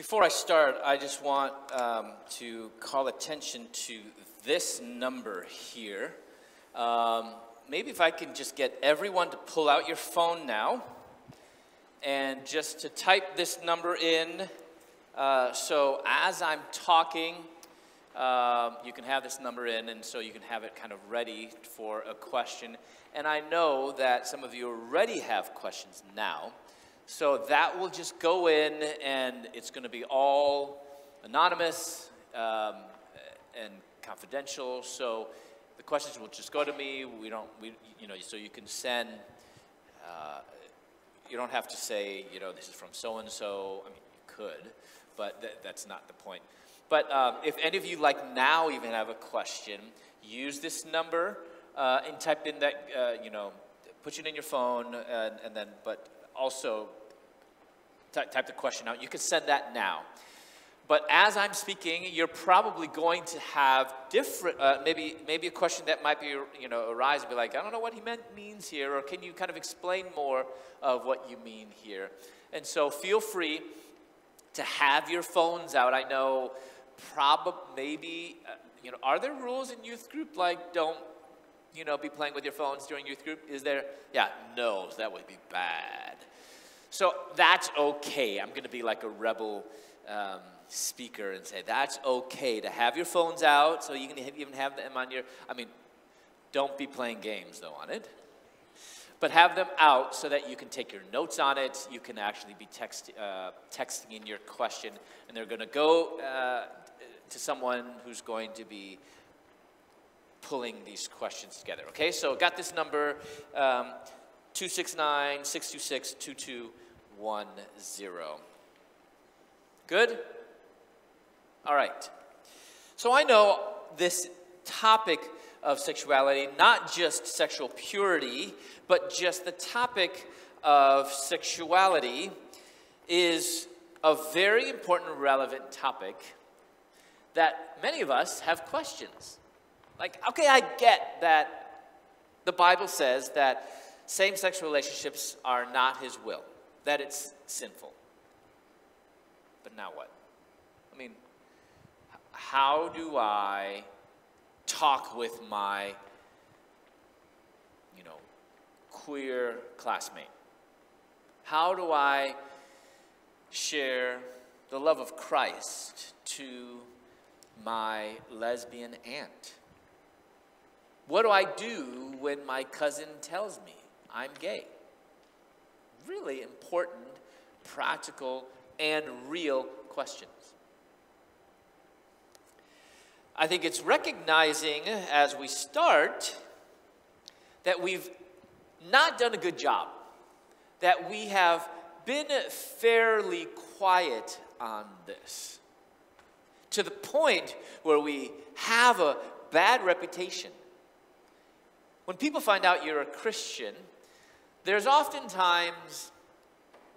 Before I start, I just want um, to call attention to this number here. Um, maybe if I can just get everyone to pull out your phone now and just to type this number in. Uh, so as I'm talking, uh, you can have this number in, and so you can have it kind of ready for a question. And I know that some of you already have questions now. So that will just go in, and it's going to be all anonymous um, and confidential. So the questions will just go to me. We don't, we, you know, so you can send. Uh, you don't have to say, you know, this is from so and so. I mean, you could, but th- that's not the point. But um, if any of you, like now, even have a question, use this number uh, and type in that, uh, you know, put it in your phone, and, and then, but also type the question out. You can send that now. But as I'm speaking, you're probably going to have different, uh, maybe maybe a question that might be, you know, arise and be like, I don't know what he meant means here, or can you kind of explain more of what you mean here? And so feel free to have your phones out. I know, probably maybe, uh, you know, are there rules in youth group like don't, you know, be playing with your phones during youth group? Is there? Yeah, no, that would be bad. So that's okay. I'm going to be like a rebel um, speaker and say that's okay to have your phones out so you can even have them on your. I mean, don't be playing games though on it. But have them out so that you can take your notes on it. You can actually be text, uh, texting in your question, and they're going to go uh, to someone who's going to be pulling these questions together. Okay, so got this number. Um, 269 626 2210. Good? All right. So I know this topic of sexuality, not just sexual purity, but just the topic of sexuality is a very important, relevant topic that many of us have questions. Like, okay, I get that the Bible says that same sex relationships are not his will, that it's sinful. But now what? I mean, how do I talk with my, you know, queer classmate? How do I share the love of Christ to my lesbian aunt? What do I do when my cousin tells me I'm gay. Really important, practical, and real questions. I think it's recognizing as we start that we've not done a good job, that we have been fairly quiet on this to the point where we have a bad reputation. When people find out you're a Christian, there's oftentimes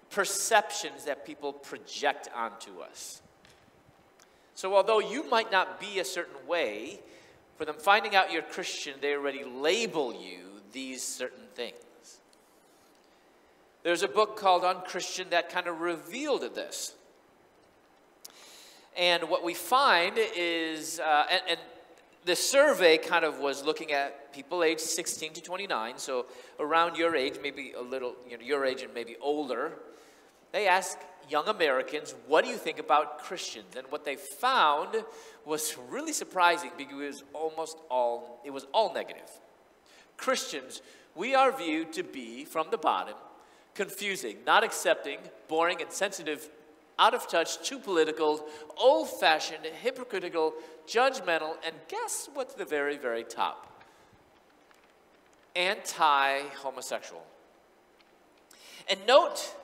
perceptions that people project onto us. So, although you might not be a certain way, for them finding out you're Christian, they already label you these certain things. There's a book called Unchristian that kind of revealed this. And what we find is, uh, and, and the survey kind of was looking at people aged 16 to 29, so around your age, maybe a little, you know, your age and maybe older. They asked young Americans, what do you think about Christians? And what they found was really surprising because it was almost all, it was all negative. Christians, we are viewed to be, from the bottom, confusing, not accepting, boring, and sensitive out of touch, too political, old fashioned, hypocritical, judgmental, and guess what's the very, very top? Anti homosexual. And note,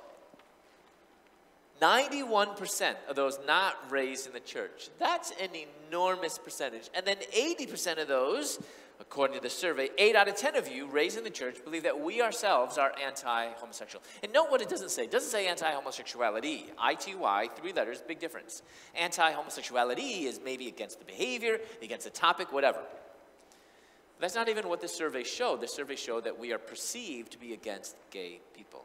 91% of those not raised in the church. That's an enormous percentage. And then 80% of those According to the survey, 8 out of 10 of you raised in the church believe that we ourselves are anti homosexual. And note what it doesn't say. It doesn't say anti homosexuality. I T Y, three letters, big difference. Anti homosexuality is maybe against the behavior, against the topic, whatever. That's not even what the survey showed. The survey showed that we are perceived to be against gay people.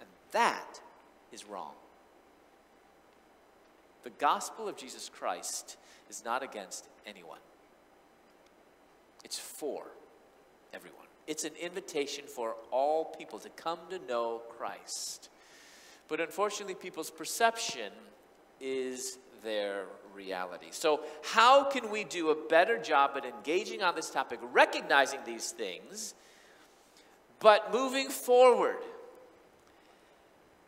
And that is wrong. The gospel of Jesus Christ is not against anyone, it's for everyone. It's an invitation for all people to come to know Christ. But unfortunately, people's perception is their reality. So, how can we do a better job at engaging on this topic, recognizing these things, but moving forward?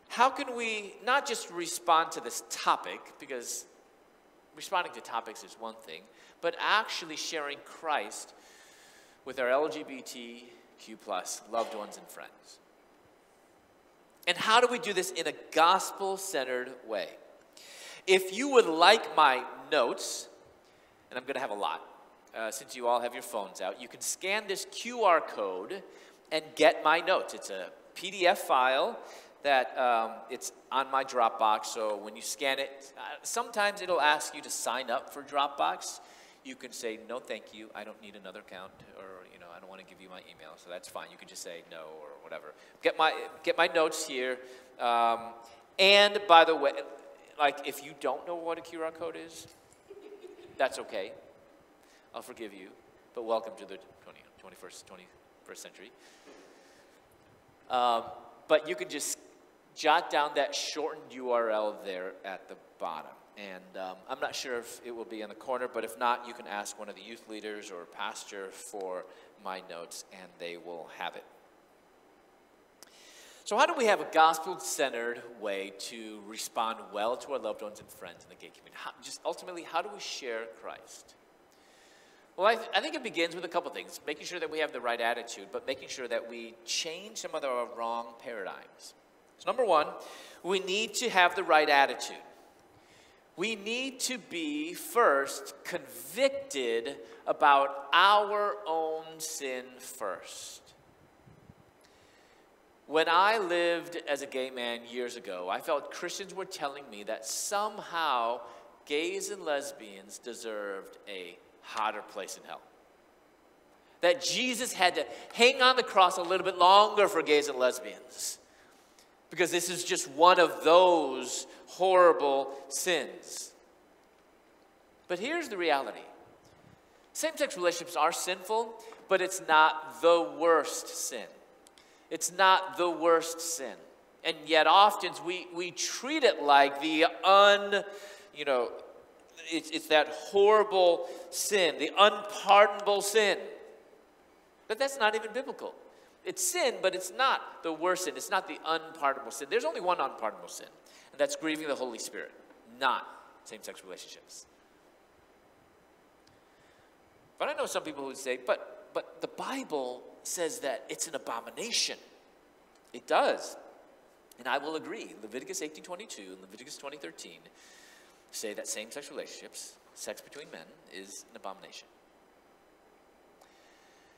How can we not just respond to this topic, because responding to topics is one thing, but actually sharing Christ with our LGBTQ plus loved ones and friends? And how do we do this in a gospel centered way? If you would like my notes, and I'm going to have a lot, uh, since you all have your phones out, you can scan this QR code and get my notes. It's a PDF file that um, it's on my Dropbox. So when you scan it, uh, sometimes it'll ask you to sign up for Dropbox. You can say no, thank you. I don't need another account, or you know, I don't want to give you my email. So that's fine. You can just say no or whatever. Get my get my notes here. Um, and by the way, like if you don't know what a QR code is, that's okay. I'll forgive you. But welcome to the 20, 21st, 21st century. Um, but you can just jot down that shortened URL there at the bottom. And um, I'm not sure if it will be in the corner, but if not, you can ask one of the youth leaders or pastor for my notes, and they will have it. So, how do we have a gospel centered way to respond well to our loved ones and friends in the gay community? How, just ultimately, how do we share Christ? Well, I, th- I, think it begins with a couple things making sure that we have the right attitude, but making sure that we change some of the wrong paradigms. So, number one, we need to have the right attitude. We need to be first convicted about our own sin first. When I lived as a gay man years ago, I felt Christians were telling me that somehow gays and lesbians deserved a hotter place in hell. That Jesus had to hang on the cross a little bit longer for gays and lesbians. Because this is just one of those horrible sins. But here's the reality same sex relationships are sinful, but it's not the worst sin. It's not the worst sin. And yet, often we, we treat it like the un, you know, it's, it's that horrible sin, the unpardonable sin. But that's not even biblical. It's sin, but it's not the worst sin. It's not the unpardonable sin. There's only one unpardonable sin, and that's grieving the Holy Spirit, not same sex relationships. But I know some people who say, but, but the Bible says that it's an abomination. It does. And I will agree. Leviticus 18:22 and Leviticus 20:13 say that same-sex relationships, sex between men, is an abomination.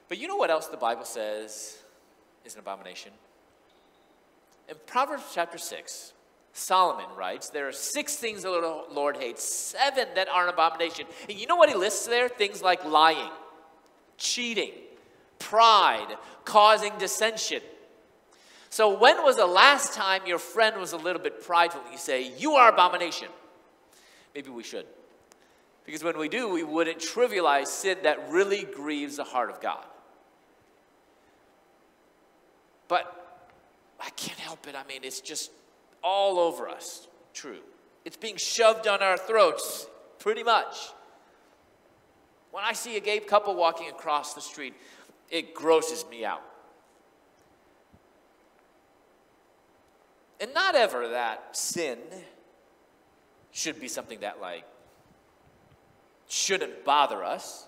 But you know what else the Bible says is an abomination? In Proverbs chapter 6, Solomon writes, There are six things the Lord hates, seven that are an abomination. And you know what he lists there? Things like lying, cheating, pride, causing dissension. So, when was the last time your friend was a little bit prideful you say, You are abomination? Maybe we should. Because when we do, we wouldn't trivialize sin that really grieves the heart of God. But I can't help it. I mean, it's just all over us. True. It's being shoved down our throats, pretty much. When I see a gay couple walking across the street, it grosses me out. And not ever that sin should be something that, like, shouldn't bother us.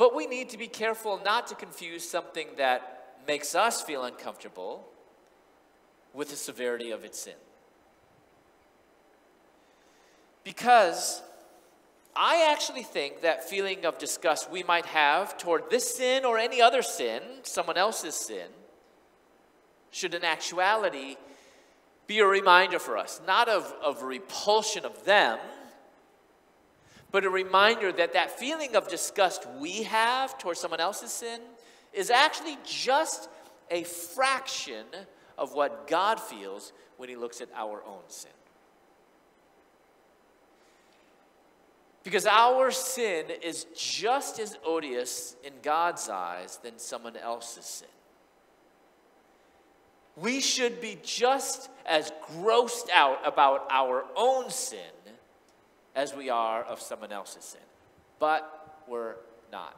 But we need to be careful not to confuse something that makes us feel uncomfortable with the severity of its sin. Because I actually think that feeling of disgust we might have toward this sin or any other sin, someone else's sin, should in actuality be a reminder for us, not of, of repulsion of them, but a reminder that that feeling of disgust we have towards someone else's sin is actually just a fraction of what God feels when He looks at our own sin. Because our sin is just as odious in God's eyes than someone else's sin. We should be just as grossed out about our own sin as we are of someone else's sin. But we're not.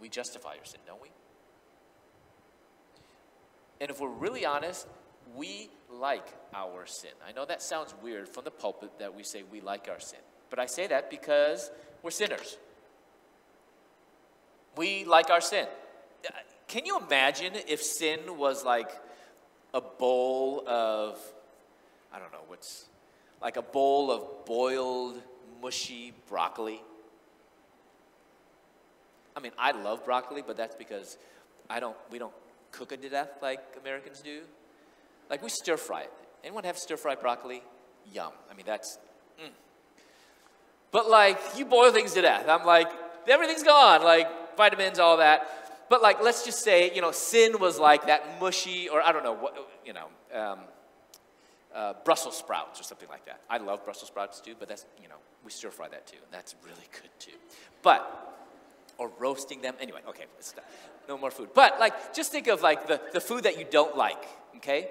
We justify our sin, don't we? And if we're really honest, we like our sin. I know that sounds weird from the pulpit that we say we like our sin, but I say that because we're sinners. We like our sin. Can you imagine if sin was like a bowl of, I don't know, what's like a bowl of boiled, mushy broccoli? I mean, I love broccoli, but that's because I don't, we don't cook it to death like Americans do. Like we stir fry it. Anyone have stir fried broccoli? Yum. I mean, that's. Mm. But like, you boil things to death. I'm like, everything's gone, like vitamins, all that. But like, let's just say, you know, sin was like that mushy, or I don't know, what, you know, um, uh, Brussels sprouts or something like that. I love Brussels sprouts too, but that's, you know, we stir fry that too, and that's really good too. But, or roasting them. Anyway, okay, no more food. But like, just think of like the, the food that you don't like, okay?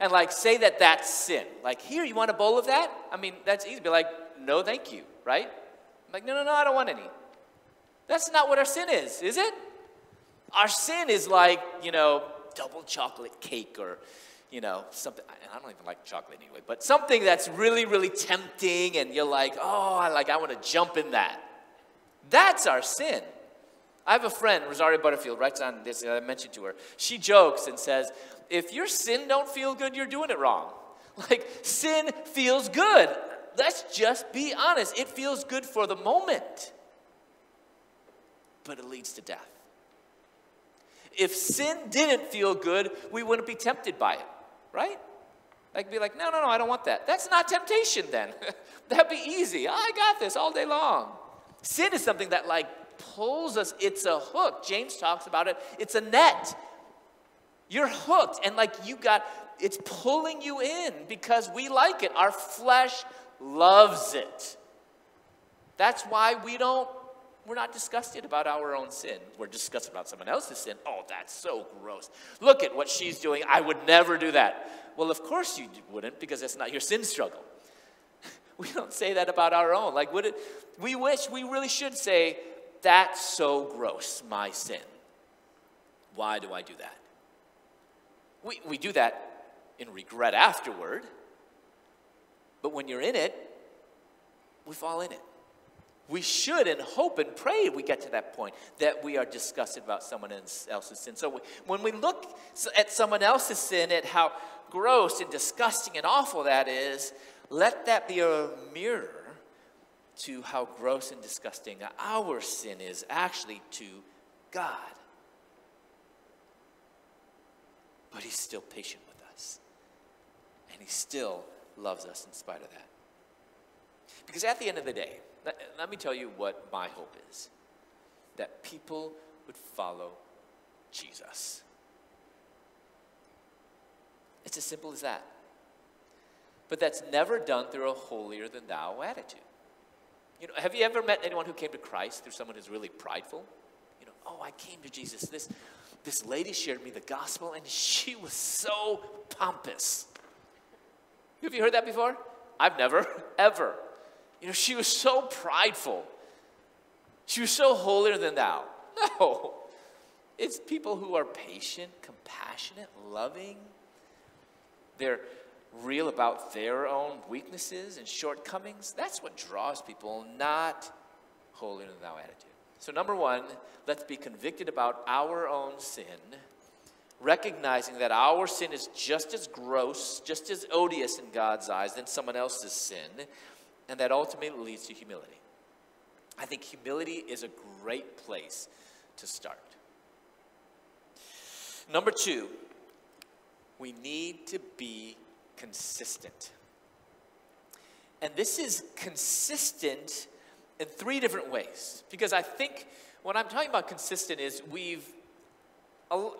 and like say that that's sin. Like, here, you want a bowl of that? I mean, that's easy. Be like, no, thank you, right? I'm like, no, no, no, I don't want any. That's not what our sin is, is it? Our sin is like, you know, double chocolate cake or, you know, something. I don't even like chocolate anyway, but something that's really, really tempting and you're like, oh, I like, I want to jump in that. That's our sin. I have a friend, Rosaria Butterfield, writes on this, I mentioned to her. She jokes and says, if your sin don't feel good, you're doing it wrong. Like sin feels good. Let's just be honest. It feels good for the moment, but it leads to death. If sin didn't feel good, we wouldn't be tempted by it, right? Like be like, no, no, no, I don't want that. That's not temptation then. That'd be easy. Ah, I got this all day long. Sin is something that like pulls us. It's a hook. James talks about it. It's a net. You're hooked, and like you got, it's pulling you in because we like it. Our flesh loves it. That's why we don't, we're not disgusted about our own sin. We're disgusted about someone else's sin. Oh, that's so gross. Look at what she's doing. I would never do that. Well, of course you wouldn't because it's not your sin struggle. We don't say that about our own. Like, would it, we wish we really should say, that's so gross, my sin. Why do I do that? We, we do that in regret afterward, but when you're in it, we fall in it. We should and hope and pray we get to that point that we are disgusted about someone else's sin. So when we look at someone else's sin, at how gross and disgusting and awful that is, let that be a mirror to how gross and disgusting our sin is actually to God. But He's still patient with us. And He still loves us in spite of that. Because at the end of the day, let, let me tell you what my hope is that people would follow Jesus. It's as simple as that. But that's never done through a holier than thou attitude. You know, have you ever met anyone who came to Christ through someone who's really prideful? You know, oh, I came to Jesus. This, this lady shared me the gospel, and she was so pompous. Have you heard that before? I've never, ever. You know, she was so prideful. She was so holier than thou. No. It's people who are patient, compassionate, loving. They're real about their own weaknesses and shortcomings, that's what draws people, not holier than thou attitude. So, number one, let's be convicted about our own sin, recognizing that our sin is just as gross, just as odious in God's eyes than someone else's sin, and that ultimately leads to humility. I think humility is a great place to start. Number two, we need to be consistent. And this is consistent in three different ways. Because I think what I'm talking about consistent is we've,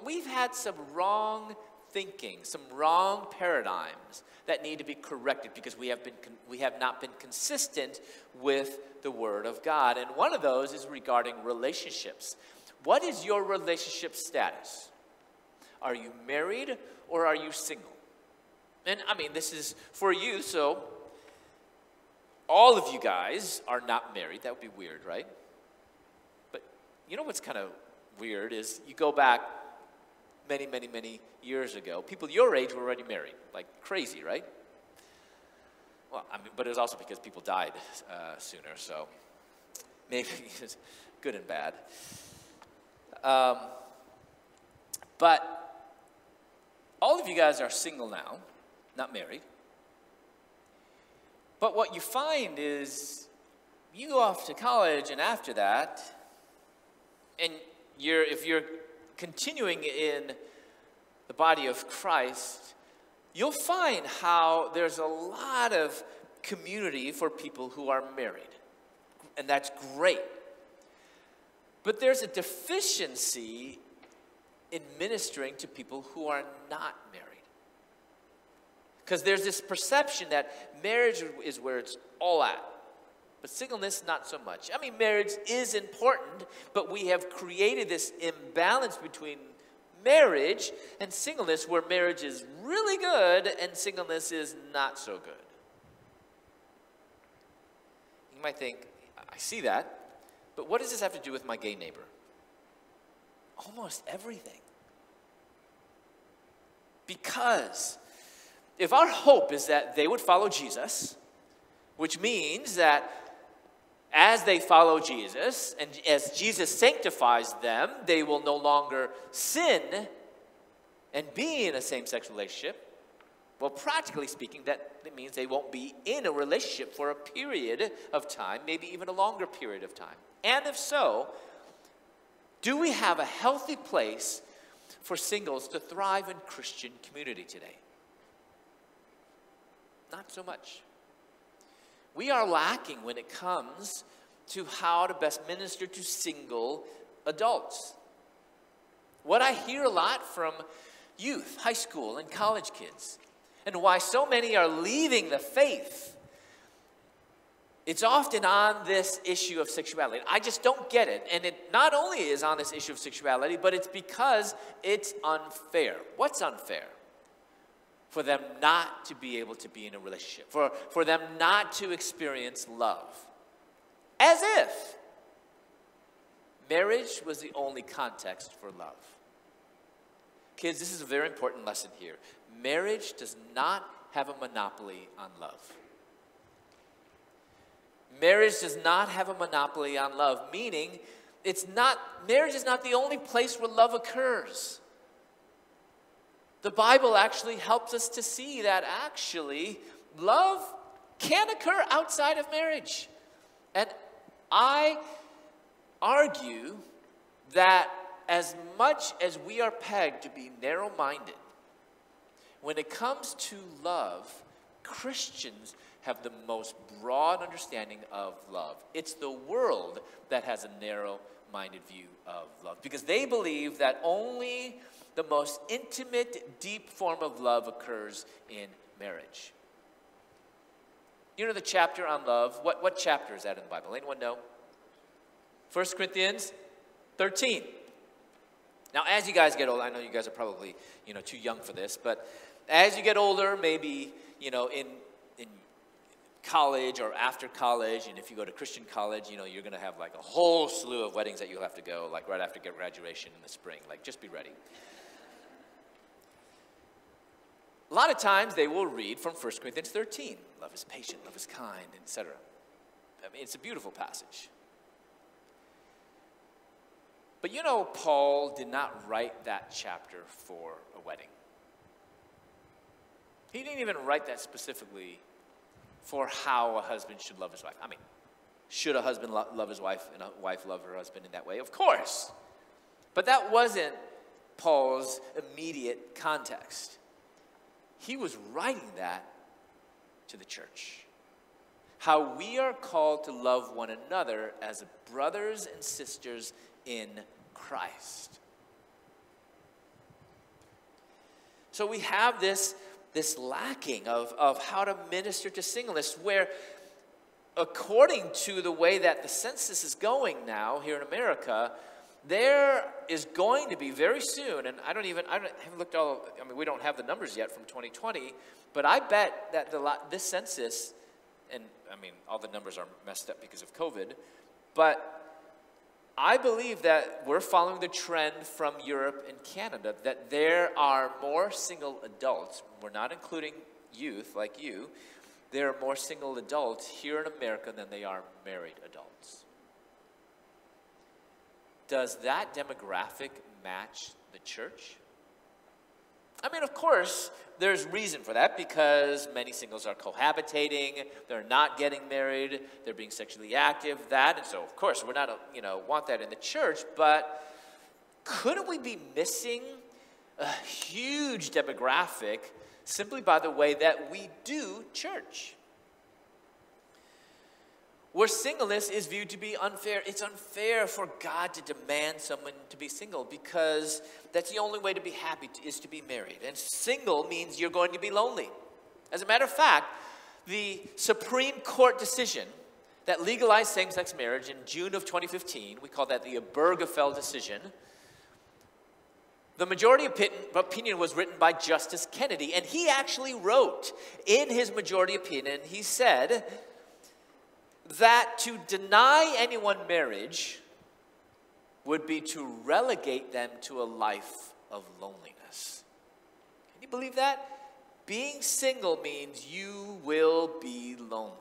we've had some wrong thinking, some wrong paradigms that need to be corrected because we have, been, we have not been consistent with the Word of God. And one of those is regarding relationships. What is your relationship status? Are you married or are you single? And I mean, this is for you, so all of you guys are not married. That would be weird, right? But you know what's kind of weird is you go back many, many, many years ago, people your age were already married, like crazy, right? Well, I mean, but it was also because people died uh, sooner, so maybe it's good and bad. Um, but all of you guys are single now, not married. But what you find is you go off to college, and after that, and you're, if you're continuing in the body of Christ, you'll find how there's a lot of community for people who are married. And that's great. But there's a deficiency in ministering to people who are not married. Because there's this perception that marriage is where it's all at. But singleness, not so much. I mean, marriage is important, but we have created this imbalance between marriage and singleness where marriage is really good and singleness is not so good. You might think, I see that, but what does this have to do with my gay neighbor? Almost everything. Because if our hope is that they would follow Jesus, which means that as they follow Jesus and as Jesus sanctifies them, they will no longer sin and be in a same sex relationship. Well, practically speaking, that means they won't be in a relationship for a period of time, maybe even a longer period of time. And if so, do we have a healthy place for singles to thrive in Christian community today? Not so much. We are lacking when it comes to how to best minister to single adults. What I hear a lot from youth, high school, and college kids, and why so many are leaving the faith, it's often on this issue of sexuality. I just don't get it. And it not only is on this issue of sexuality, but it's because it's unfair. What's unfair? For them not to be able to be in a relationship, for, for them not to experience love. As if marriage was the only context for love. Kids, this is a very important lesson here. Marriage does not have a monopoly on love. Marriage does not have a monopoly on love, meaning it's not marriage is not the only place where love occurs. The Bible actually helps us to see that actually love can occur outside of marriage. And I argue that as much as we are pegged to be narrow minded, when it comes to love, Christians have the most broad understanding of love. It's the world that has a narrow minded view of love because they believe that only the most intimate, deep form of love occurs in marriage. You know the chapter on love? What, what chapter is that in the Bible? Anyone know? 1 Corinthians 13. Now, as you guys get older, I know you guys are probably, you know, too young for this, but as you get older, maybe, you know, in, in college or after college, and if you go to Christian college, you know, you're going to have like a whole slew of weddings that you'll have to go, like right after graduation in the spring. Like, just be ready. A lot of times they will read from 1 Corinthians 13 love is patient, love is kind, etc. I mean, it's a beautiful passage. But you know, Paul did not write that chapter for a wedding. He didn't even write that specifically for how a husband should love his wife. I mean, should a husband lo- love his wife and a wife love her husband in that way? Of course. But that wasn't Paul's immediate context. He was writing that to the church. How we are called to love one another as brothers and sisters in Christ. So we have this, this lacking of, of how to minister to singleness, where according to the way that the census is going now here in America, there is going to be very soon, and I don't even, I, don't, I haven't looked all, I mean, we don't have the numbers yet from 2020, but I bet that the, this census, and I mean, all the numbers are messed up because of COVID, but I believe that we're following the trend from Europe and Canada that there are more single adults, we're not including youth like you, there are more single adults here in America than they are married adults. Does that demographic match the church? I mean, of course, there's reason for that because many singles are cohabitating, they're not getting married, they're being sexually active, that, and so of course we're not, you know, want that in the church, but couldn't we be missing a huge demographic simply by the way that we do church? Where singleness is viewed to be unfair. It's unfair for God to demand someone to be single because that's the only way to be happy is to be married. And single means you're going to be lonely. As a matter of fact, the Supreme Court decision that legalized same sex marriage in June of 2015, we call that the Obergefell decision. The majority opinion was written by Justice Kennedy, and he actually wrote in his majority opinion, he said, that to deny anyone marriage would be to relegate them to a life of loneliness. Can you believe that? Being single means you will be lonely.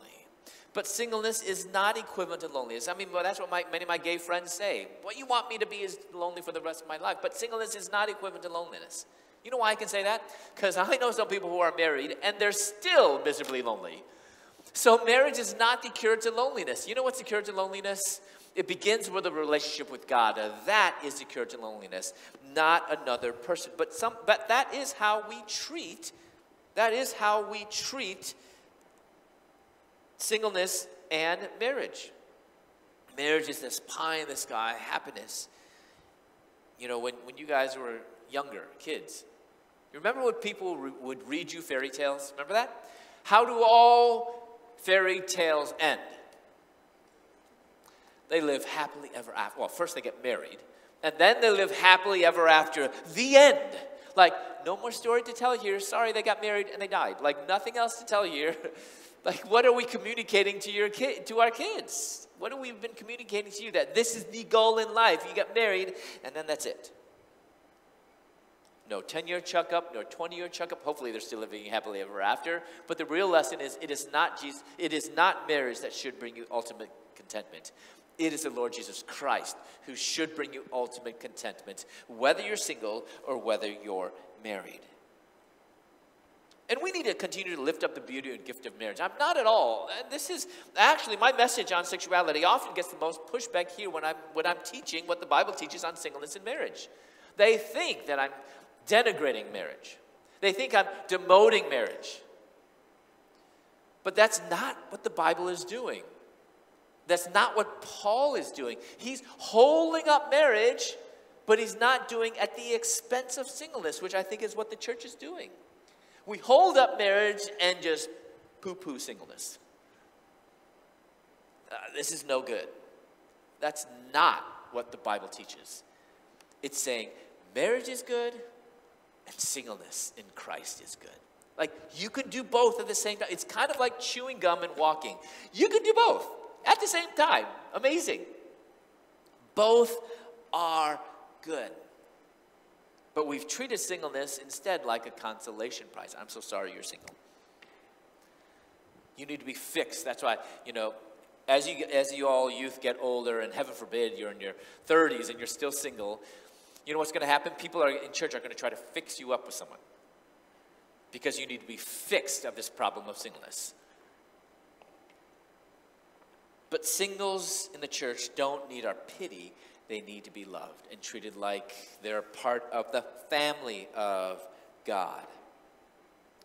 But singleness is not equivalent to loneliness. I mean, well, that's what my, many of my gay friends say. What you want me to be is lonely for the rest of my life. But singleness is not equivalent to loneliness. You know why I can say that? Because I know some people who are married and they're still miserably lonely. So, marriage is not the cure to loneliness. You know what's the cure to loneliness? It begins with a relationship with God. that is the cure to loneliness, not another person. But, some, but that is how we treat, that is how we treat singleness and marriage. Marriage is this pie in the sky happiness. You know, when, when you guys were younger, kids, you remember when people re- would read you fairy tales? Remember that? How do all fairy tales end? They live happily ever after. Well, first they get married, and then they live happily ever after. The end. Like, no more story to tell here. Sorry, they got married and they died. Like, nothing else to tell here. like, what are we communicating to your kid, to our kids? What have we been communicating to you? That this is the goal in life. You get married, and then that's it no 10 year checkup, no 20 year checkup. Hopefully, they're still living happily ever after. But the real lesson is it is not Jesus, it is not marriage that should bring you ultimate contentment. It is the Lord Jesus Christ who should bring you ultimate contentment, whether you're single or whether you're married. And we need to continue to lift up the beauty and gift of marriage. I'm not at all. And this is actually my message on sexuality often gets the most pushback here when I'm when I'm teaching what the Bible teaches on singleness and marriage. They think that I'm denigrating marriage. They think I'm demoting marriage. But that's not what the Bible is doing. That's not what Paul is doing. He's holding up marriage, but he's not doing at the expense of singleness, which I think is what the church is doing. We hold up marriage and just poo poo singleness. Uh, this is no good. That's not what the Bible teaches. It's saying marriage is good, and singleness in Christ is good. Like you can do both at the same time. It's kind of like chewing gum and walking. You can do both at the same time. Amazing. Both are good. But we've treated singleness instead like a consolation prize. I'm so sorry you're single. You need to be fixed. That's why, you know, as you, as you all youth get older, and heaven forbid you're in your 30s and you're still single, you know what's going to happen? People are in church are going to try to fix you up with someone because you need to be fixed of this problem of singleness. But singles in the church don't need our pity. They need to be loved and treated like they're part of the family of God.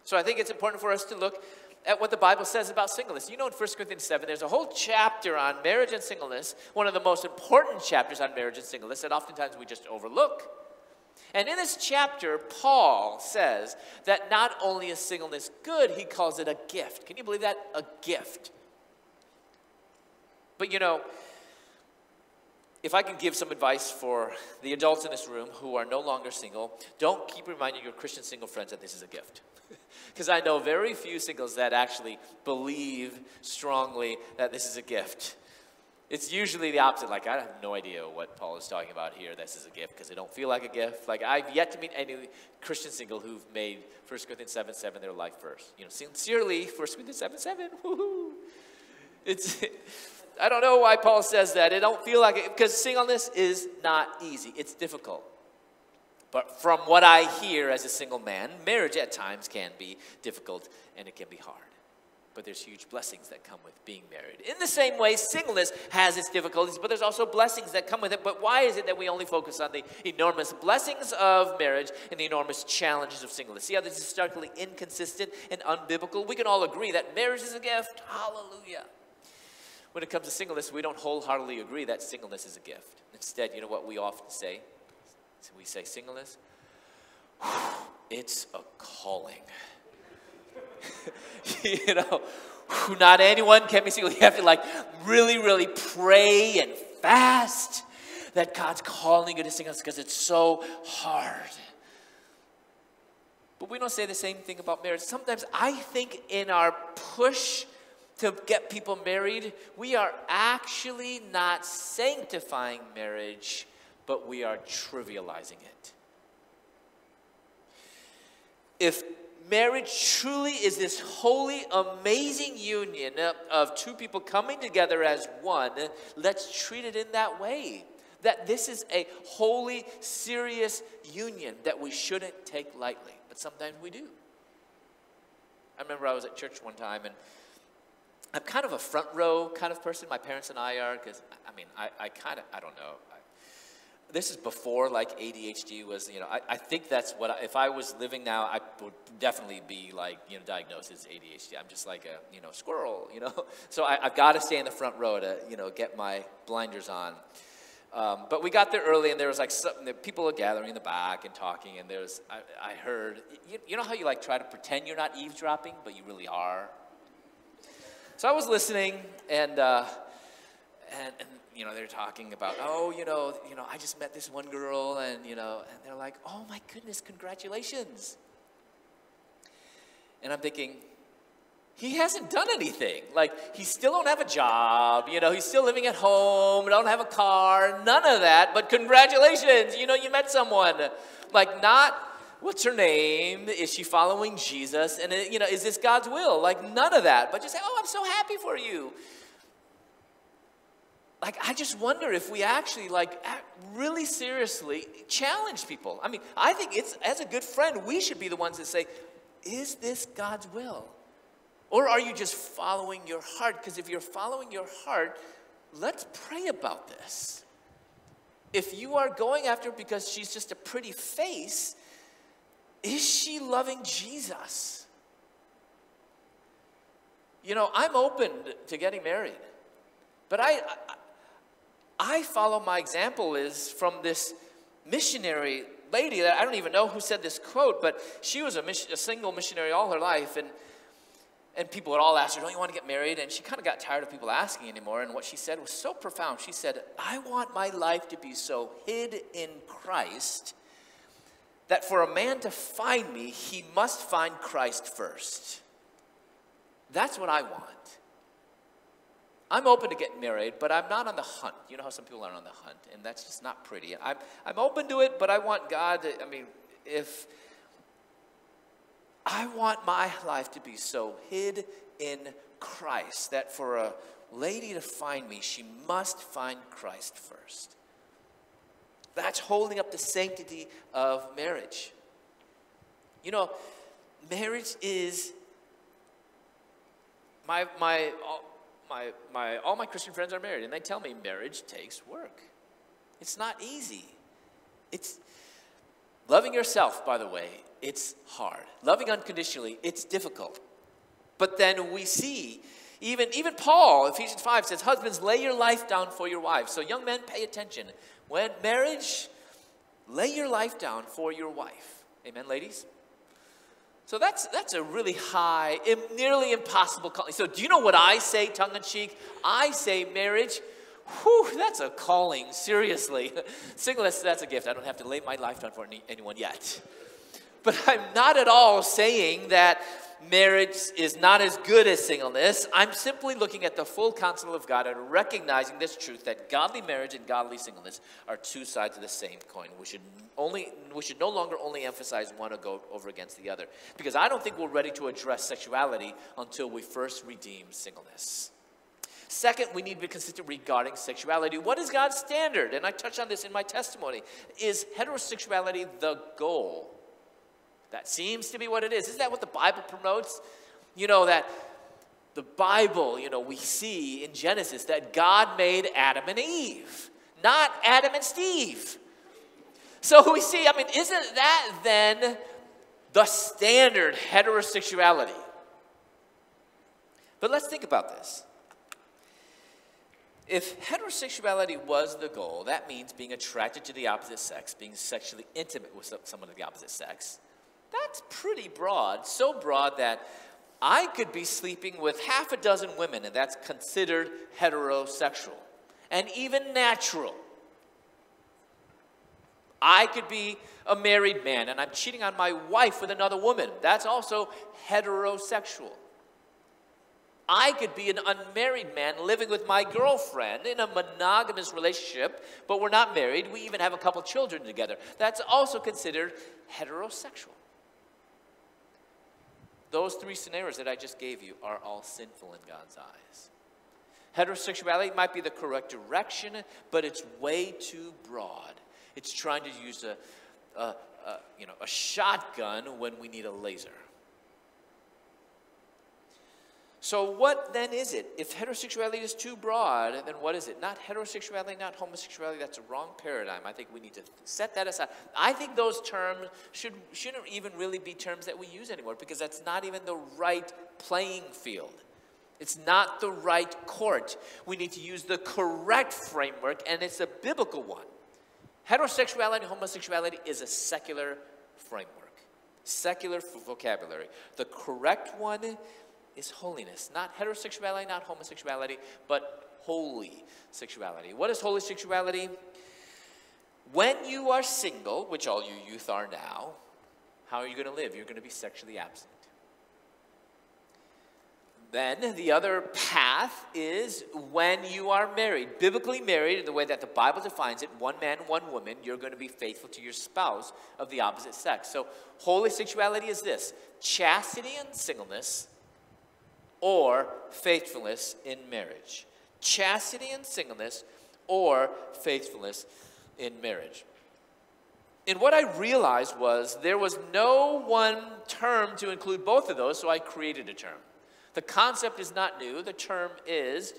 So I think it's important for us to look at what the Bible says about singleness. You know, in 1 Corinthians 7, there's a whole chapter on marriage and singleness, one of the most important chapters on marriage and singleness that oftentimes we just overlook. And in this chapter, Paul says that not only is singleness good, he calls it a gift. Can you believe that? A gift. But you know, if I can give some advice for the adults in this room who are no longer single, don't keep reminding your Christian single friends that this is a gift. Because I know very few singles that actually believe strongly that this is a gift. It's usually the opposite. Like, I have no idea what Paul is talking about here. This is a gift because it don't feel like a gift. Like, I've yet to meet any Christian single who've made 1 Corinthians 7 7 their life first. You know, sincerely, 1 Corinthians 7 7. Woo-hoo. It's, I don't know why Paul says that. It don't feel like it because singleness is not easy. It's difficult. But from what I hear as a single man, marriage at times can be difficult and it can be hard but there's huge blessings that come with being married. In the same way, singleness has its difficulties, but there's also blessings that come with it. But why is it that we only focus on the enormous blessings of marriage and the enormous challenges of singleness? See how this is starkly inconsistent and unbiblical? We can all agree that marriage is a gift. Hallelujah. When it comes to singleness, we don't wholeheartedly agree that singleness is a gift. Instead, you know what we often say? We say singleness, it's a calling. you know, not anyone can be single. You have to like really, really pray and fast that God's calling you to singleness because it's so hard. But we don't say the same thing about marriage. Sometimes I think in our push to get people married, we are actually not sanctifying marriage, but we are trivializing it. If marriage truly is this holy, amazing union of two people coming together as one, let's treat it in that way. That this is a holy, serious union that we shouldn't take lightly. But sometimes we do. I remember I was at church one time and I'm kind of a front row kind of person. My parents and I are, because I mean, I, I kind of, I don't know this is before like ADHD was, you know, I, I think that's what, I, if I was living now, I would definitely be like, you know, diagnosed as ADHD. I'm just like a, you know, squirrel, you know. So I, have got to stay in the front row to, you know, get my blinders on. Um, but we got there early and there was like some, people were gathering in the back and talking and there's, I, I heard, you, you know how you like try to pretend you're not eavesdropping, but you really are? So I was listening and, uh, and, and you know, they're talking about, oh, you know, you know, I just met this one girl, and you know, and they're like, oh my goodness, congratulations. And I'm thinking, he hasn't done anything. Like he still don't have a job, you know, he's still living at home, don't have a car, none of that. But congratulations, you know, you met someone. Like not what's her name? Is she following Jesus? And you know, is this God's will? Like none of that. But just say, oh, I'm so happy for you like i just wonder if we actually like really seriously challenge people. I mean i think it's as a good friend we should be the ones that say is this god's will? Or are you just following your heart? Because if you're following your heart let's pray about this. If you are going after her because she's just a pretty face is she loving jesus? You know i'm open to getting married but I, I follow my example is from this missionary lady that I don't even know who said this quote, but she was a, mission, a single missionary all her life. And, and people would all ask her, Don't you want to get married? And she kind of got tired of people asking anymore. And what she said was so profound. She said, I want my life to be so hid in Christ that for a man to find me, he must find Christ first. That's what I want. I'm open to getting married, but I'm not on the hunt. You know how some people are on the hunt, and that's just not pretty. I'm, I'm open to it, but I want God to, I mean, if I want my life to be so hid in Christ that for a lady to find me, she must find Christ first. That's holding up the sanctity of marriage. You know, marriage is my my my, my, all my Christian friends are married, and they tell me marriage takes work. It's not easy. It's loving yourself, by the way, it's hard. Loving unconditionally, it's difficult. But then we see, even, even Paul, Ephesians 5 says, Husbands, lay your life down for your wives. So, young men, pay attention. When marriage, lay your life down for your wife. Amen, ladies? So that's, that's a really high, nearly impossible calling. So, do you know what I say tongue in cheek? I say marriage. Whew, that's a calling, seriously. Singleness, that's a gift. I don't have to lay my life down for any, anyone yet. But I'm not at all saying that marriage is not as good as singleness. I'm simply looking at the full counsel of God and recognizing this truth that godly marriage and godly singleness are two sides of the same coin. We should only we should no longer only emphasize one go over against the other because I don't think we're ready to address sexuality until we first redeem singleness. Second, we need to be consistent regarding sexuality. What is God's standard? And I touched on this in my testimony. Is heterosexuality the goal? That seems to be what it is. Isn't that what the Bible promotes? You know, that the Bible, you know, we see in Genesis that God made Adam and Eve, not Adam and Steve. So we see, I mean, isn't that then the standard heterosexuality? But let's think about this. If heterosexuality was the goal, that means being attracted to the opposite sex, being sexually intimate with someone of the opposite sex. That's pretty broad, so broad that I could be sleeping with half a dozen women, and that's considered heterosexual and even natural. I could be a married man and I'm cheating on my wife with another woman. That's also heterosexual. I could be an unmarried man living with my girlfriend in a monogamous relationship, but we're not married. We even have a couple children together. That's also considered heterosexual. Those three scenarios that I just gave you are all sinful in God's eyes. Heterosexuality might be the correct direction, but it's way too broad. It's trying to use a, a, a, you know, a shotgun when we need a laser. So, what then is it? If heterosexuality is too broad, then what is it? Not heterosexuality, not homosexuality. That's a wrong paradigm. I think we need to set that aside. I think those terms should, shouldn't even really be terms that we use anymore because that's not even the right playing field. It's not the right court. We need to use the correct framework, and it's a biblical one. Heterosexuality and homosexuality is a secular framework, secular vocabulary. The correct one is holiness. Not heterosexuality, not homosexuality, but holy sexuality. What is holy sexuality? When you are single, which all you youth are now, how are you going to live? You're going to be sexually absent. Then the other path is when you are married. Biblically married, in the way that the Bible defines it, one man, one woman, you're going to be faithful to your spouse of the opposite sex. So, holy sexuality is this chastity and singleness or faithfulness in marriage. Chastity and singleness or faithfulness in marriage. And what I realized was there was no one term to include both of those, so I created a term. The concept is not new, the term is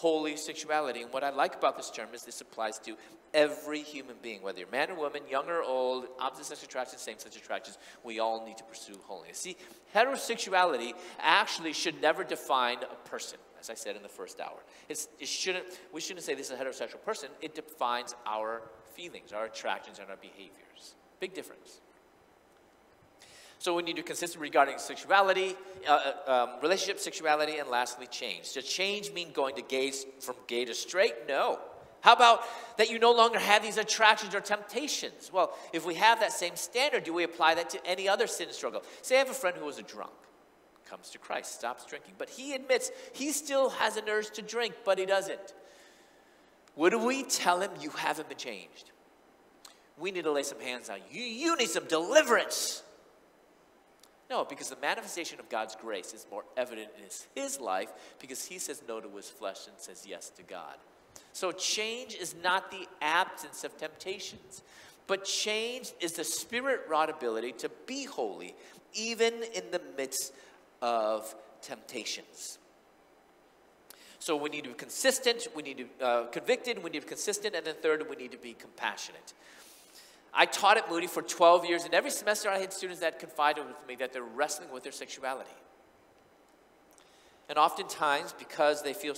holy sexuality. And what I like about this term is this applies to every human being, whether you're man or woman, young or old, opposite sex attractions, same sex attractions, we all need to pursue holiness. See, heterosexuality actually should never define a person, as I said in the first hour. It's, it shouldn't, we shouldn't say this is a heterosexual person, it defines our feelings, our attractions, and our behaviors. Big difference. So we need to consider regarding sexuality, uh, uh, um, relationship, sexuality, and lastly, change. Does change mean going to gay from gay to straight? No. How about that you no longer have these attractions or temptations? Well, if we have that same standard, do we apply that to any other sin struggle? Say I have a friend who was a drunk, comes to Christ, stops drinking, but he admits he still has an urge to drink, but he doesn't. Would we tell him you haven't been changed? We need to lay some hands on you. You need some deliverance. No, because the manifestation of God's grace is more evident in his, life because he says no to his flesh and says yes to God. So change is not the absence of temptations, but change is the spirit wrought ability to be holy, even in the midst of temptations. So we need to be consistent, we need to be uh, convicted, we need to be consistent, and then third, we need to be compassionate. I taught at Moody for 12 years, and every semester I had students that confided with me that they're wrestling with their sexuality. And oftentimes, because they feel,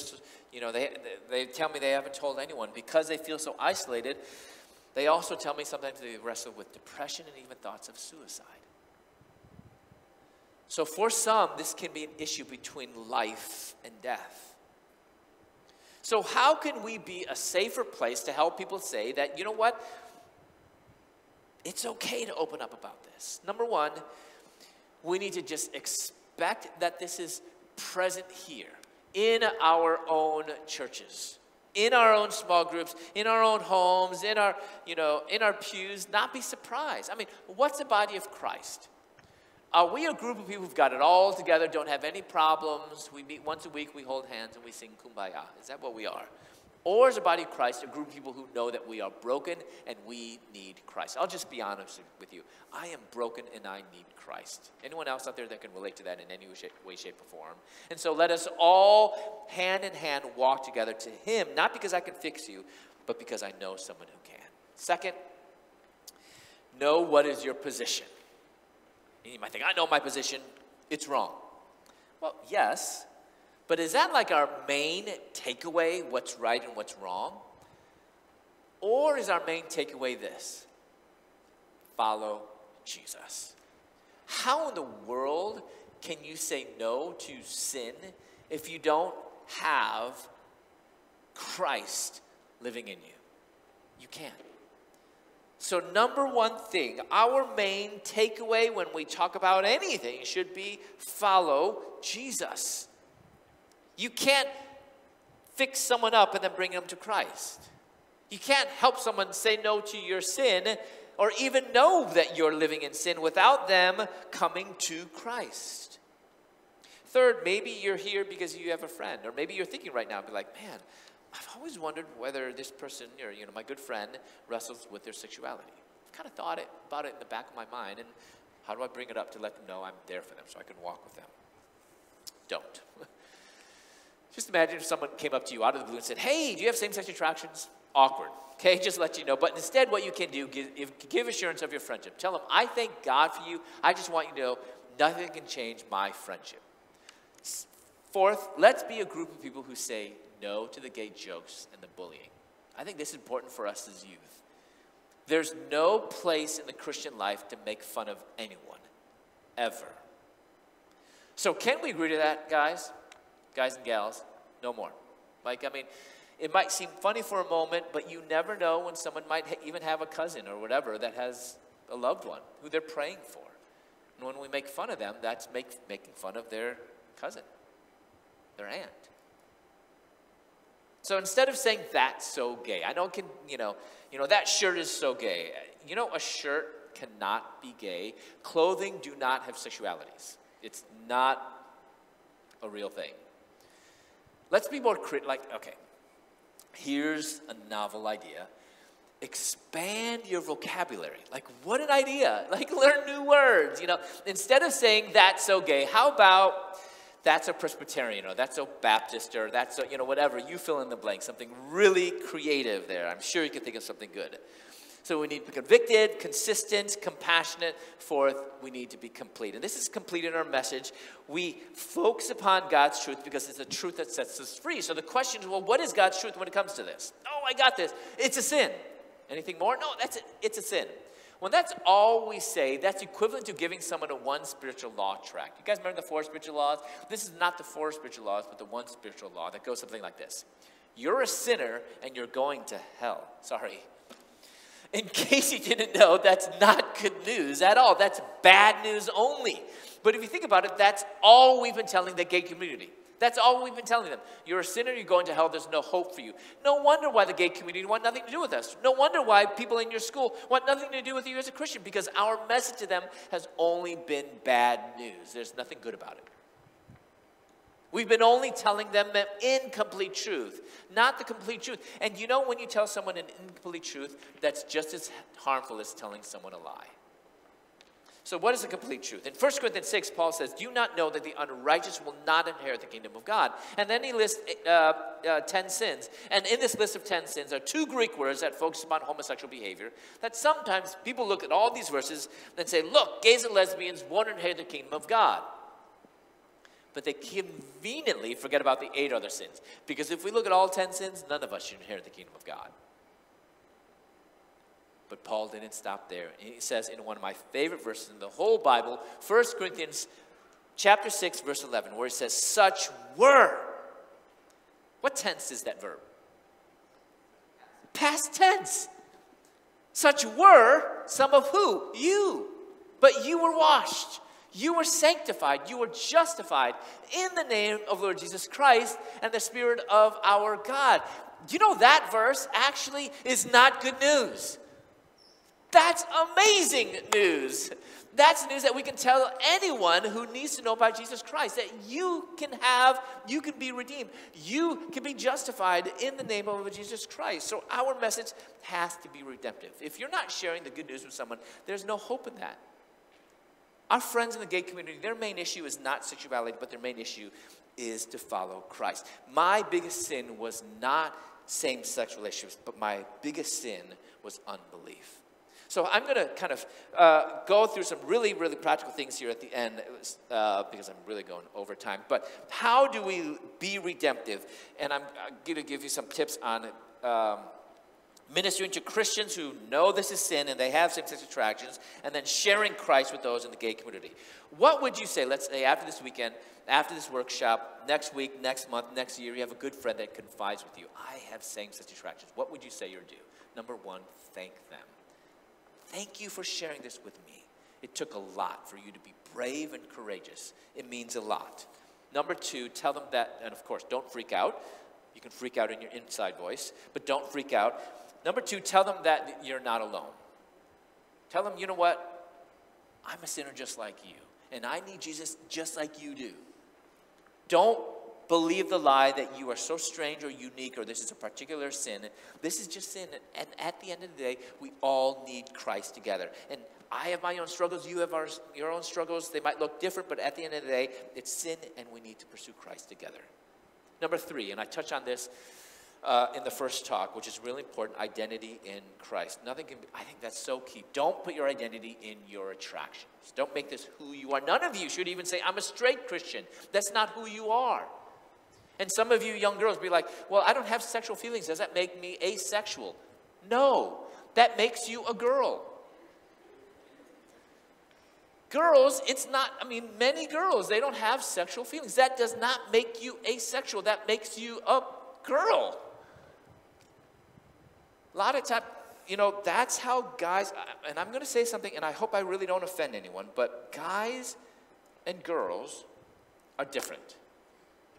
you know, they, they tell me they haven't told anyone, because they feel so isolated, They also tell me sometimes they wrestle with depression and even thoughts of suicide. So, for some, this can be an issue between life and death. So, how can we be a safer place to help people say that, you know what? It's okay to open up about this. Number one, we need to just expect that this is present here in our own churches in our own small groups, in our own homes, in our, you know, in our pews, not be surprised. I mean, what's the body of Christ? Are we a group of people who've got it all together, don't have any problems? We meet once a week, we hold hands, and we sing kumbaya. Is that what we are? Or as a body of Christ a group of people who know that we are broken and we need Christ? I'll just be honest with you. I am broken and I need Christ. Anyone else out there that can relate to that in any way, shape, or form? And so let us all, hand in hand, walk together to Him, not because I can fix you, but because I know someone who can. Second, know what is your position. You might think, I know my position, it's wrong. Well, yes, but is that like our main takeaway, what's right and what's wrong? Or is our main takeaway this? Follow Jesus. How in the world can you say no to sin if you don't have Christ living in you? You can't. So, number one thing, our main takeaway when we talk about anything should be follow Jesus. You can't fix someone up and then bring them to Christ. You can't help someone say no to your sin or even know that you're living in sin without them coming to Christ. Third, maybe you're here because you have a friend, or maybe you're thinking right now, be like, man, I've always wondered whether this person, or you know, my good friend, wrestles with their sexuality. I've kind of thought it, about it in the back of my mind, and how do I bring it up to let them know I'm there for them so I can walk with them? Don't. Just imagine if someone came up to you out of the blue and said, Hey, do you have same sex attractions? Awkward. Okay, just let you know. But instead, what you can do, give, give assurance of your friendship. Tell them, I thank God for you. I just want you to know nothing can change my friendship. Fourth, let's be a group of people who say no to the gay jokes and the bullying. I think this is important for us as youth. There's no place in the Christian life to make fun of anyone, ever. So, can we agree to that, guys? Guys and gals, no more. Like, I mean, it might seem funny for a moment, but you never know when someone might ha- even have a cousin or whatever that has a loved one who they're praying for. And when we make fun of them, that's make, making fun of their cousin, their aunt. So instead of saying that's so gay, I it can, you know, you know, that shirt is so gay. You know, a shirt cannot be gay. Clothing do not have sexualities. It's not a real thing. Let's be more crit like, okay, here's a novel idea. Expand your vocabulary. Like, what an idea. Like, learn new words. You know, instead of saying that's so gay, how about that's a Presbyterian or that's a Baptist or that's a, you know, whatever. You fill in the blank. Something really creative there. I'm sure you can think of something good. So we need to be convicted, consistent, compassionate. Fourth, we need to be complete. And this is complete in our message. We focus upon God's truth because it's a truth that sets us free. So the question is, well, what is God's truth when it comes to this? Oh, I got this. It's a sin. Anything more? No, that's it. It's a sin. When that's all we say, that's equivalent to giving someone a one spiritual law tract. You guys remember the four spiritual laws? This is not the four spiritual laws, but the one spiritual law that goes something like this You're a sinner and you're going to hell. Sorry. In case you didn't know, that's not good news at all. That's bad news only. But if you think about it, that's all we've been telling the gay community. That's all we've been telling them. You're a sinner, you're going to hell, there's no hope for you. No wonder why the gay community want nothing to do with us. No wonder why people in your school want nothing to do with you as a Christian, because our message to them has only been bad news. There's nothing good about it. We've been only telling them the incomplete truth, not the complete truth. And you know when you tell someone an incomplete truth, that's just as harmful as telling someone a lie. So, what is the complete truth? In 1 Corinthians 6, Paul says, Do you not know that the unrighteous will not inherit the kingdom of God? And then he lists uh, uh, 10 sins. And in this list of 10 sins are two Greek words that focus upon homosexual behavior. That sometimes people look at all these verses and say, Look, gays and lesbians won't inherit the kingdom of God but they conveniently forget about the eight other sins. Because if we look at all 10 sins, none of us should inherit the kingdom of God. But Paul didn't stop there. He says in one of my favorite verses in the whole Bible, 1 Corinthians chapter 6, verse 11, where he says, Such were. What tense is that verb? Past tense. Such were some of who? You. But you were washed. You were sanctified. You were justified in the name of Lord Jesus Christ and the Spirit of our God. You know that verse actually is not good news? That's amazing news. That's news that we can tell anyone who needs to know about Jesus Christ that you can have, you can be redeemed, you can be justified in the name of Jesus Christ. So our message has to be redemptive. If you're not sharing the good news with someone, there's no hope in that. Our friends in the gay community, their main issue is not sexuality, but their main issue is to follow Christ. My biggest sin was not same sex relationships, but my biggest sin was unbelief. So I'm going to kind of uh, go through some really, really practical things here at the end uh, because I'm really going over time. But how do we be redemptive? And I'm, I'm going to give you some tips on um, ministering to Christians who know this is sin and they have same sex attractions, and then sharing Christ with those in the gay community. What would you say, let's say after this weekend, after this workshop, next week, next month, next year, you have a good friend that confides with you? I have same sex attractions. What would you say you're due? Number one, thank them. Thank you for sharing this with me. It took a lot for you to be brave and courageous. It means a lot. Number two, tell them that, and of course, don't freak out. You can freak out in your inside voice, but don't freak out. Number two, tell them that you're not alone. Tell them, you know what? I'm a sinner just like you, and I need Jesus just like you do. Don't believe the lie that you are so strange or unique or this is a particular sin. This is just sin. And at the end of the day, we all need Christ together. And I have my own struggles, you have our, your own struggles. They might look different, but at the end of the day, it's sin and we need to pursue Christ together. Number three, and I touch on this uh, in the first talk, which is really important identity in Christ. Nothing can be, I think that's so key. Don't put your identity in your attractions. Don't make this who you are. None of you should even say, I'm a straight Christian. That's not who you are. And some of you young girls be like, well, I don't have sexual feelings. Does that make me asexual? No, that makes you a girl. Girls, it's not, I mean, many girls, they don't have sexual feelings. That does not make you asexual. That makes you a girl. A lot of time, you know, that's how guys, and I'm going to say something, and I hope I really don't offend anyone, but guys and girls are different.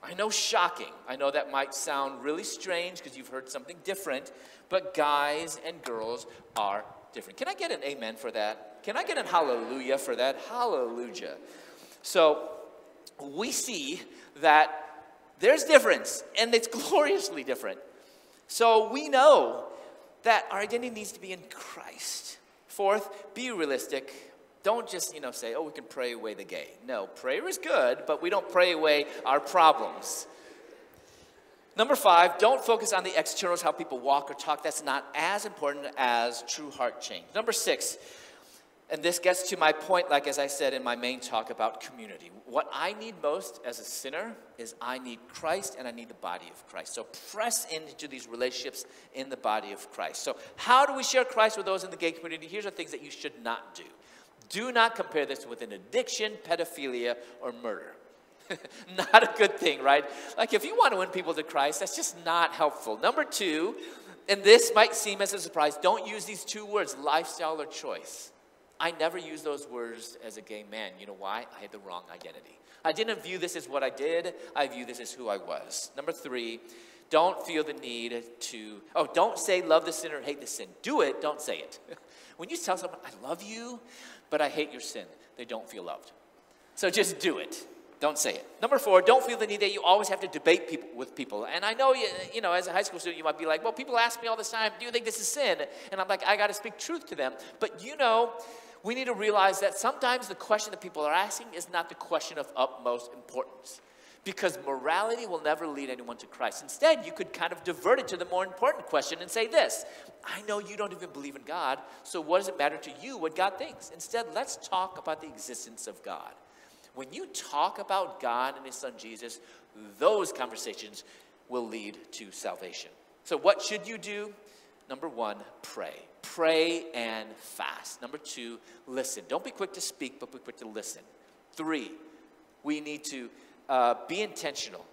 I know shocking. I know that might sound really strange because you've heard something different, but guys and girls are different. Can I get an amen for that? Can I get an hallelujah for that? Hallelujah. So we see that there's difference, and it's gloriously different. So we know that our identity needs to be in Christ. Fourth, be realistic. Don't just, you know, say, oh, we can pray away the gay. No, prayer is good, but we don't pray away our problems. Number five, don't focus on the externals, how people walk or talk. That's not as important as true heart change. Number six, and this gets to my point, like as I said in my main talk about community. What I need most as a sinner is I need Christ and I need the body of Christ. So press into these relationships in the body of Christ. So, how do we share Christ with those in the gay community? Here's the things that you should not do. Do not compare this with an addiction, pedophilia, or murder. not a good thing, right? Like if you want to win people to Christ, that's just not helpful. Number two, and this might seem as a surprise, don't use these two words, lifestyle or choice. I never use those words as a gay man. You know why? I had the wrong identity. I didn't view this as what I did, I view this as who I was. Number three, don't feel the need to, oh, don't say love the sinner, hate the sin. Do it, don't say it. when you tell someone, I love you, but I hate your sin. They don't feel loved. So just do it. Don't say it. Number four, don't feel the need that you always have to debate people with people. And I know, you, you know, as a high school student, you might be like, well, people ask me all the time, do you think this is sin? And I'm like, I got to speak truth to them. But you know, we need to realize that sometimes the question that people are asking is not the question of utmost importance because morality will never lead anyone to Christ. Instead, you could kind of divert it to the more important question and say this I know you don't even believe in God, so what does it matter to you what God thinks? Instead, let's talk about the existence of God. When you talk about God and His Son Jesus, those conversations will lead to salvation. So, what should you do? Number one, pray. Pray and fast. Number two, listen. Don't be quick to speak, but be quick to listen. Three, we need to uh, be intentional.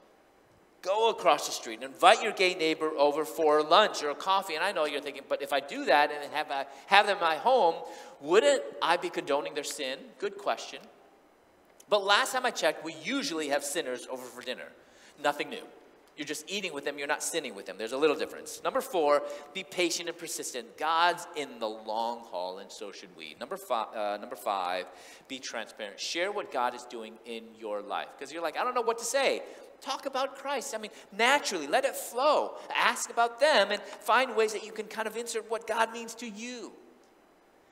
Go across the street and invite your gay neighbor over for lunch or coffee. And I know you're thinking, but if I do that and have, a, have them at my home, wouldn't I be condoning their sin? Good question. But last time I checked, we usually have sinners over for dinner. Nothing new. You're just eating with them, you're not sinning with them. There's a little difference. Number four, be patient and persistent. God's in the long haul, and so should we. Number five, uh, number five be transparent. Share what God is doing in your life. Because you're like, I don't know what to say. Talk about Christ. I mean, naturally, let it flow. Ask about them and find ways that you can kind of insert what God means to you.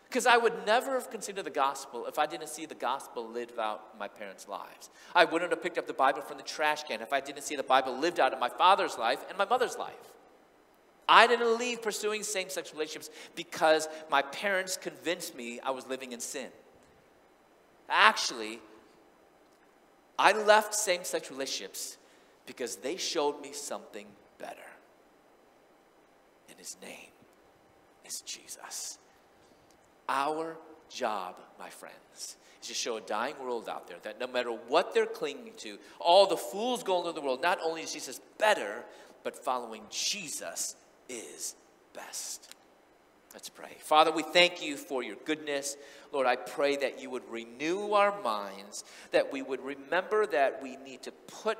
Because I would never have considered the gospel if I didn't see the gospel lived out in my parents' lives. I wouldn't have picked up the Bible from the trash can if I didn't see the Bible lived out in my father's life and my mother's life. I didn't leave pursuing same sex relationships because my parents convinced me I was living in sin. Actually, I left same sex relationships because they showed me something better. And his name is Jesus. Our job, my friends, is to show a dying world out there that no matter what they're clinging to, all the fools going in the world, not only is Jesus better, but following Jesus is best. Let's pray. Father, we thank you for your goodness. Lord, I pray that you would renew our minds, that we would remember that we need to put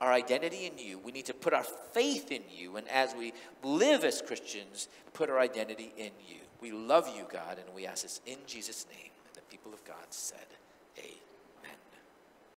our identity in you. We need to put our faith in you. And as we live as Christians, put our identity in you. We love you, God, and we ask this in Jesus' name. And the people of God said.